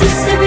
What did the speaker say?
sister